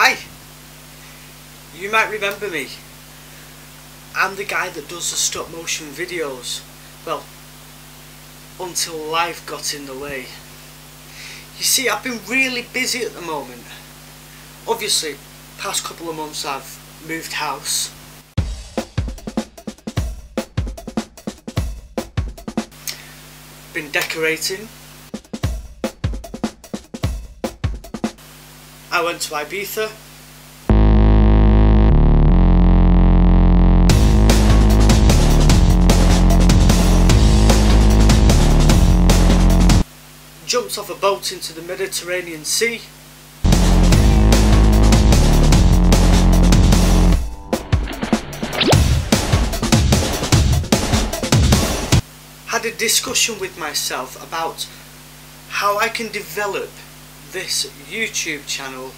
Hi! You might remember me. I'm the guy that does the stop motion videos. Well, until life got in the way. You see, I've been really busy at the moment. Obviously, past couple of months I've moved house. Been decorating. I went to Ibiza. Jumped off a boat into the Mediterranean Sea. Had a discussion with myself about how I can develop this YouTube channel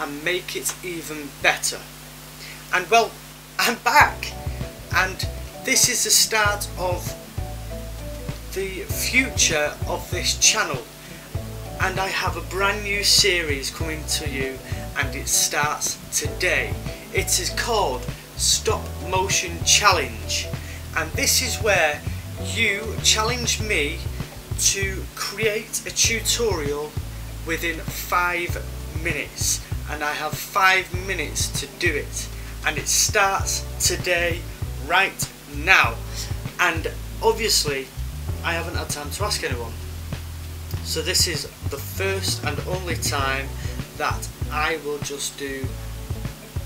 and make it even better. And well, I'm back and this is the start of the future of this channel and I have a brand new series coming to you and it starts today. It is called Stop Motion Challenge and this is where you challenge me to create a tutorial within five minutes. And I have five minutes to do it. And it starts today right now. And obviously I haven't had time to ask anyone. So this is the first and only time that I will just do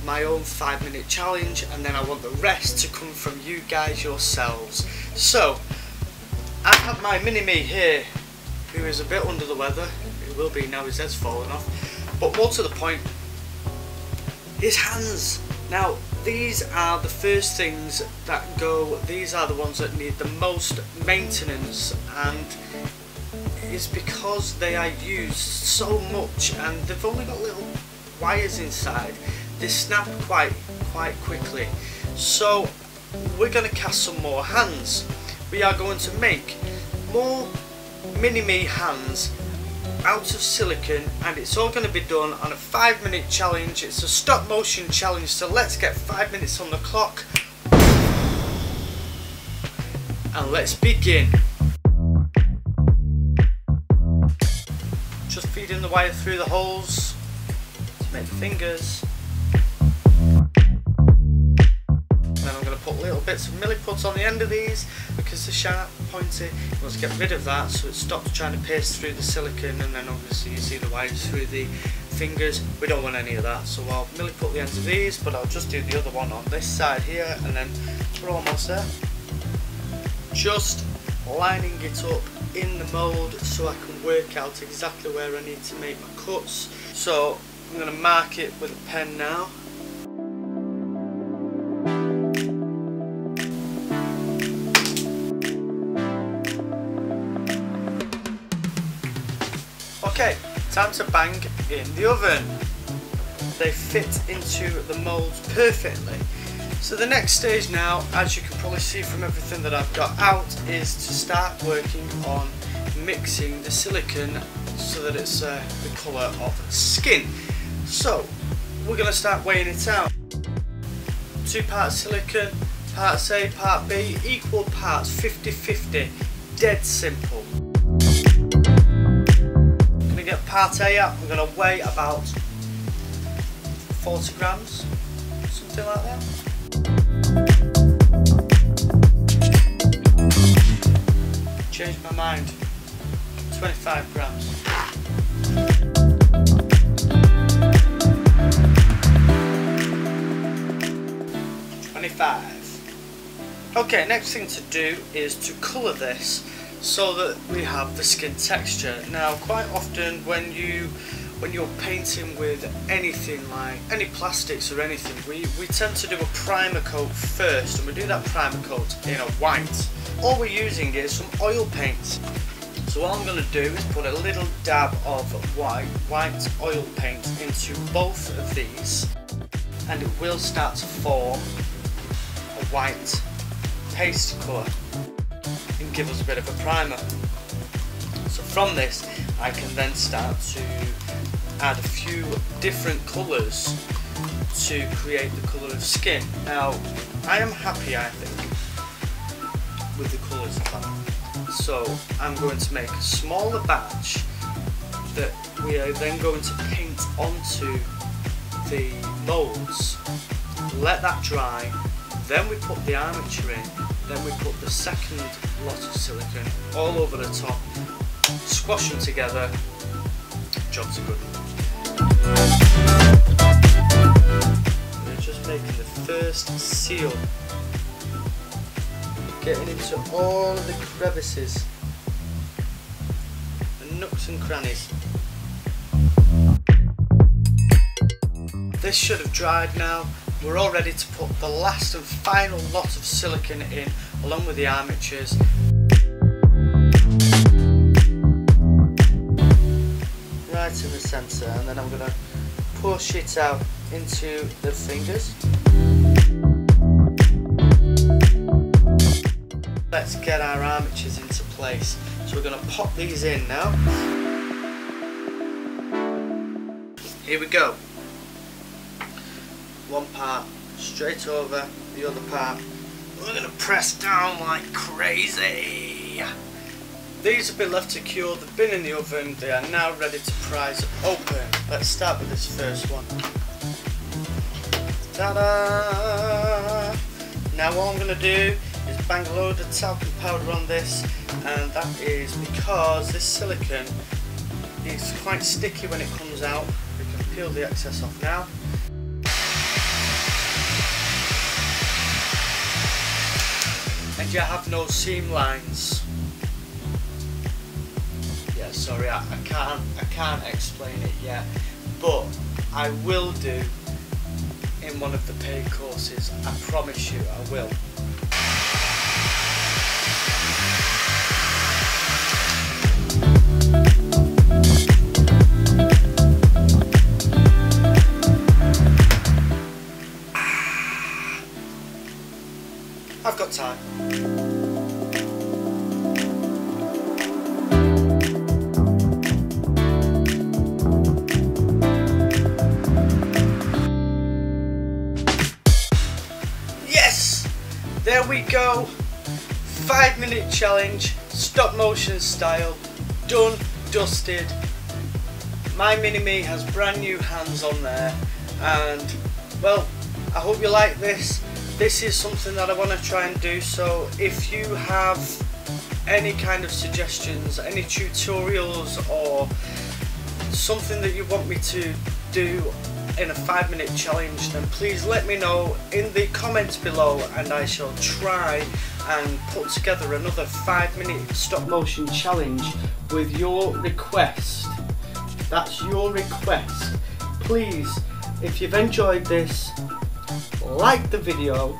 my own five minute challenge and then I want the rest to come from you guys yourselves. So I have my mini-me here who is a bit under the weather It will be now his head's fallen off. But more to the point, his hands. Now, these are the first things that go, these are the ones that need the most maintenance and it's because they are used so much and they've only got little wires inside. They snap quite, quite quickly. So, we're going to cast some more hands. We are going to make more mini-me hands out of silicon and it's all going to be done on a five minute challenge. It's a stop motion challenge so let's get five minutes on the clock. And let's begin. Just feeding the wire through the holes to make the fingers put little bits of milliputs on the end of these because they're sharp, pointy. You want to get rid of that so it stops trying to pierce through the silicon and then obviously you see the wires through the fingers. We don't want any of that so I'll milliput the ends of these but I'll just do the other one on this side here and then we're almost there. Just lining it up in the mould so I can work out exactly where I need to make my cuts. So I'm going to mark it with a pen now Okay, time to bang in the oven. They fit into the moulds perfectly. So the next stage now, as you can probably see from everything that I've got out, is to start working on mixing the silicon so that it's uh, the colour of skin. So, we're going to start weighing it out. Two parts silicon, parts A, part B, equal parts, 50-50, dead simple get part up, we're going to weigh about 40 grams, something like that. Changed my mind, 25 grams. Twenty-five. Okay, next thing to do is to colour this so that we have the skin texture. Now quite often when you when you're painting with anything like any plastics or anything we, we tend to do a primer coat first and we do that primer coat in a white. All we're using is some oil paint. So what I'm going to do is put a little dab of white, white oil paint into both of these and it will start to form a white paste colour and give us a bit of a primer. So from this I can then start to add a few different colours to create the colour of skin. Now, I am happy, I think, with the colours of that. So, I'm going to make a smaller batch that we are then going to paint onto the moulds, let that dry, then we put the armature in, then we put the second lot of silicone all over the top, squash them together, job's a good We're just making the first seal, getting into all of the crevices, the nooks and crannies. This should have dried now. We're all ready to put the last and final lot of silicone in along with the armatures. Right in the centre and then I'm going to push it out into the fingers. Let's get our armatures into place. So we're going to pop these in now. Here we go one part straight over the other part. We're going to press down like crazy. These have been left to cure, they've been in the oven, they are now ready to prise open. Let's start with this first one. Ta-da! Now what I'm going to do is bang a load of talcum powder on this and that is because this silicone is quite sticky when it comes out. We can peel the excess off now. And you have no seam lines. Yeah, sorry, I, I can't I can't explain it yet, but I will do in one of the paid courses. I promise you, I will. I've got time. Yes! There we go. Five minute challenge, stop motion style, done, dusted. My Mini-Me has brand new hands on there and well, I hope you like this this is something that I want to try and do so if you have any kind of suggestions any tutorials or something that you want me to do in a five minute challenge then please let me know in the comments below and I shall try and put together another five minute stop motion challenge with your request. That's your request. Please if you've enjoyed this like the video,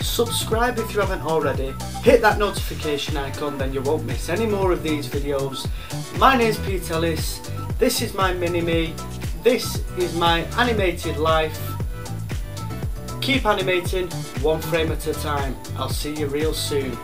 subscribe if you haven't already, hit that notification icon then you won't miss any more of these videos. My name is Pete Ellis, this is my mini-me, this is my animated life. Keep animating one frame at a time. I'll see you real soon.